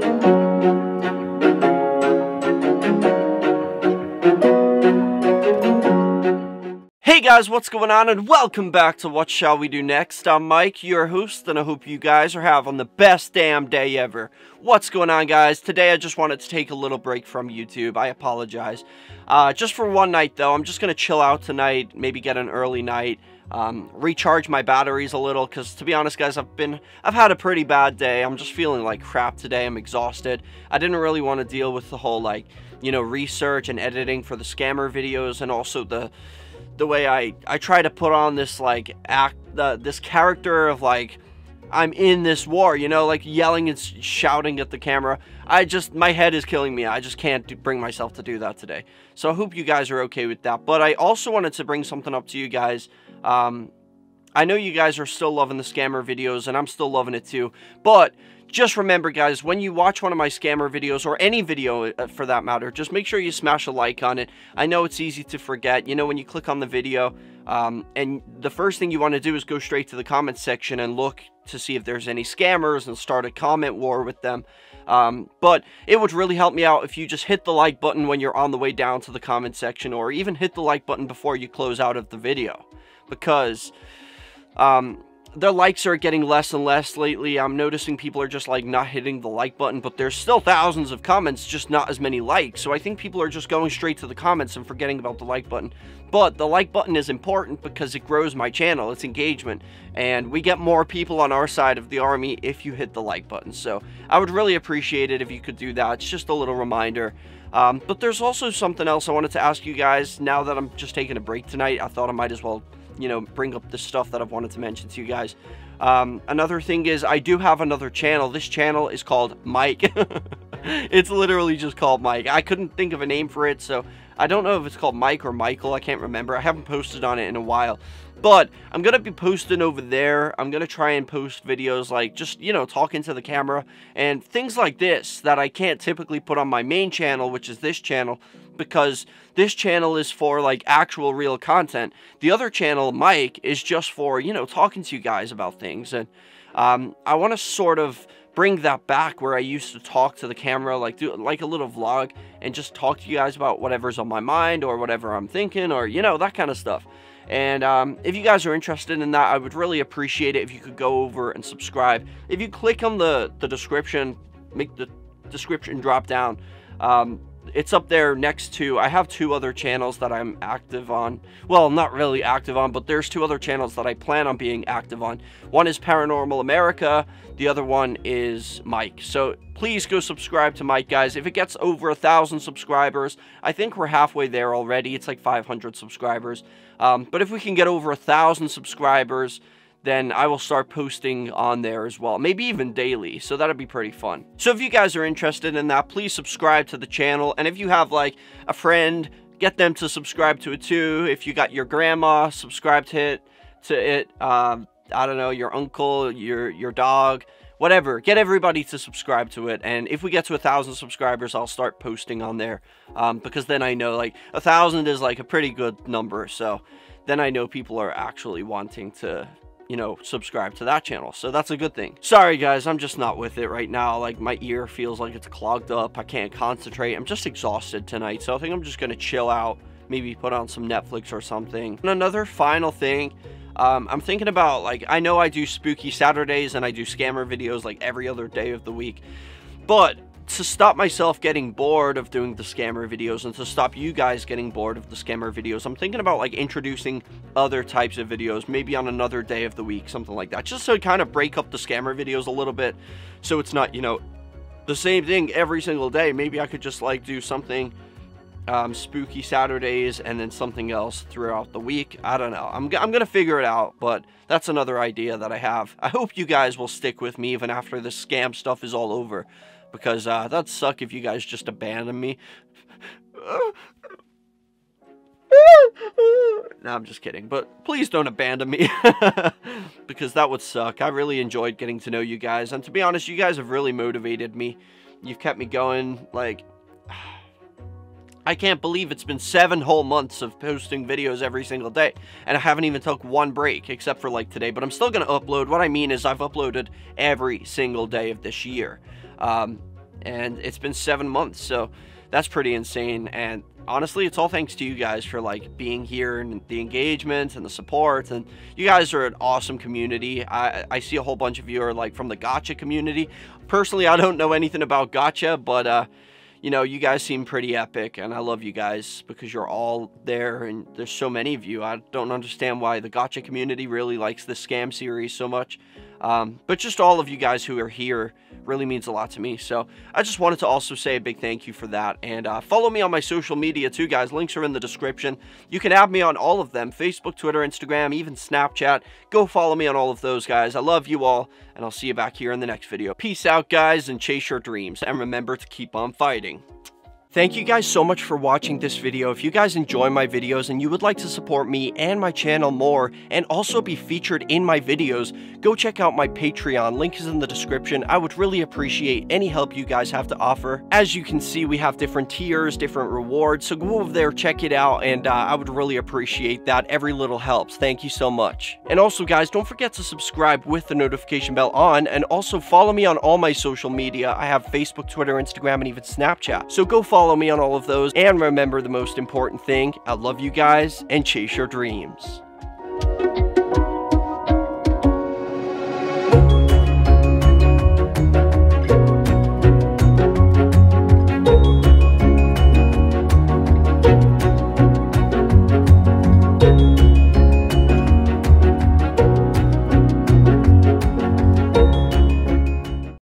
Thank you. Guys, what's going on and welcome back to What Shall We Do Next. I'm Mike, your host, and I hope you guys are having the best damn day ever. What's going on guys? Today I just wanted to take a little break from YouTube. I apologize. Uh, just for one night though, I'm just going to chill out tonight, maybe get an early night, um, recharge my batteries a little, because to be honest guys, I've been, I've had a pretty bad day. I'm just feeling like crap today. I'm exhausted. I didn't really want to deal with the whole like, you know, research and editing for the scammer videos and also the the way I I try to put on this like act the this character of like I'm in this war, you know, like yelling and shouting at the camera. I just my head is killing me. I just can't do, bring myself to do that today. So I hope you guys are okay with that. But I also wanted to bring something up to you guys. Um, I know you guys are still loving the scammer videos, and I'm still loving it too. But just remember, guys, when you watch one of my scammer videos, or any video uh, for that matter, just make sure you smash a like on it. I know it's easy to forget. You know, when you click on the video, um, and the first thing you want to do is go straight to the comment section and look to see if there's any scammers and start a comment war with them. Um, but it would really help me out if you just hit the like button when you're on the way down to the comment section, or even hit the like button before you close out of the video. Because... Um, the likes are getting less and less lately. I'm noticing people are just like not hitting the like button, but there's still thousands of comments, just not as many likes. So I think people are just going straight to the comments and forgetting about the like button. But the like button is important because it grows my channel, it's engagement, and we get more people on our side of the army if you hit the like button. So I would really appreciate it if you could do that. It's just a little reminder. Um, but there's also something else I wanted to ask you guys now that I'm just taking a break tonight. I thought I might as well you know, bring up the stuff that I've wanted to mention to you guys. Um, another thing is I do have another channel. This channel is called Mike. it's literally just called Mike. I couldn't think of a name for it, so I don't know if it's called Mike or Michael. I can't remember. I haven't posted on it in a while. But I'm going to be posting over there. I'm going to try and post videos like just, you know, talking to the camera and things like this that I can't typically put on my main channel, which is this channel, because this channel is for like actual real content. The other channel, Mike, is just for, you know, talking to you guys about things. And um, I want to sort of bring that back where I used to talk to the camera, like do like a little vlog and just talk to you guys about whatever's on my mind or whatever I'm thinking or, you know, that kind of stuff. And um, if you guys are interested in that, I would really appreciate it if you could go over and subscribe. If you click on the, the description, make the description drop down. Um, it's up there next to, I have two other channels that I'm active on. Well, not really active on, but there's two other channels that I plan on being active on. One is Paranormal America, the other one is Mike. So please go subscribe to Mike, guys. If it gets over a thousand subscribers, I think we're halfway there already. It's like 500 subscribers. Um, but if we can get over a thousand subscribers, then I will start posting on there as well. Maybe even daily, so that'd be pretty fun. So if you guys are interested in that, please subscribe to the channel. And if you have like a friend, get them to subscribe to it too. If you got your grandma, subscribe to it. To it. Um, I don't know, your uncle, your your dog, whatever. Get everybody to subscribe to it. And if we get to a thousand subscribers, I'll start posting on there. Um, because then I know like a thousand is like a pretty good number. So then I know people are actually wanting to you know, subscribe to that channel. So that's a good thing. Sorry guys, I'm just not with it right now. Like my ear feels like it's clogged up. I can't concentrate. I'm just exhausted tonight. So I think I'm just going to chill out. Maybe put on some Netflix or something. And another final thing, um, I'm thinking about like, I know I do spooky Saturdays and I do scammer videos like every other day of the week. But to stop myself getting bored of doing the scammer videos and to stop you guys getting bored of the scammer videos, I'm thinking about like introducing other types of videos, maybe on another day of the week, something like that, just to kind of break up the scammer videos a little bit so it's not, you know, the same thing every single day. Maybe I could just like do something um, spooky Saturdays and then something else throughout the week. I don't know. I'm, I'm going to figure it out, but that's another idea that I have. I hope you guys will stick with me even after this scam stuff is all over because uh, that'd suck if you guys just abandoned me. no, I'm just kidding. But please don't abandon me. because that would suck. I really enjoyed getting to know you guys. And to be honest, you guys have really motivated me. You've kept me going. Like, I can't believe it's been seven whole months of posting videos every single day. And I haven't even took one break, except for like today. But I'm still going to upload. What I mean is I've uploaded every single day of this year. Um, and it's been seven months, so that's pretty insane. And honestly, it's all thanks to you guys for like being here and the engagement and the support. And you guys are an awesome community. I, I see a whole bunch of you are like from the Gacha community. Personally, I don't know anything about Gacha, but uh, you know, you guys seem pretty epic, and I love you guys because you're all there, and there's so many of you. I don't understand why the Gacha community really likes the scam series so much. Um, but just all of you guys who are here really means a lot to me. So I just wanted to also say a big thank you for that. And uh, follow me on my social media too, guys. Links are in the description. You can add me on all of them Facebook, Twitter, Instagram, even Snapchat. Go follow me on all of those, guys. I love you all, and I'll see you back here in the next video. Peace out, guys, and chase your dreams. And remember to keep on fighting. Thank you guys so much for watching this video. If you guys enjoy my videos and you would like to support me and my channel more and also be featured in my videos, go check out my Patreon. Link is in the description. I would really appreciate any help you guys have to offer. As you can see, we have different tiers, different rewards, so go over there, check it out, and uh, I would really appreciate that. Every little helps. Thank you so much. And also, guys, don't forget to subscribe with the notification bell on, and also follow me on all my social media. I have Facebook, Twitter, Instagram, and even Snapchat. So go follow follow me on all of those. And remember the most important thing, I love you guys and chase your dreams.